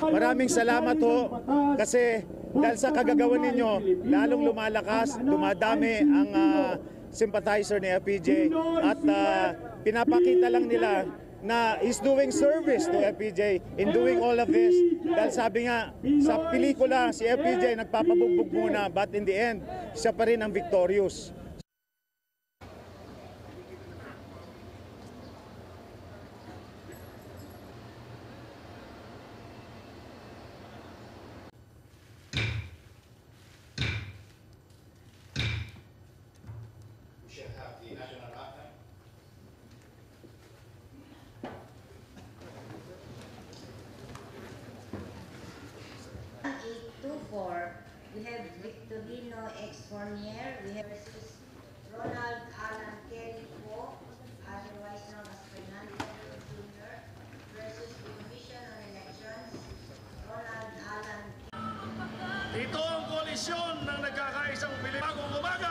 Maraming salamat ho kasi dahil sa kagagawan ninyo, lalong lumalakas, dumadami ang ah, sympathizer ni FPJ at ah, pinapakita lang nila na he's doing service to FPJ in doing all of this. Dahil sabi nga, sa pelikula, si FPJ nagpapabugbog muna but in the end, siya pa rin ang victorious. Eight two four, we have Victorino X Fournier, we have Ronald Alan Kelly Po, otherwise known as Fernando Jr. versus the Commission on Elections, Ronald Alan Ito ang koalisyon ng nagkakaisang Pilipagong umaga.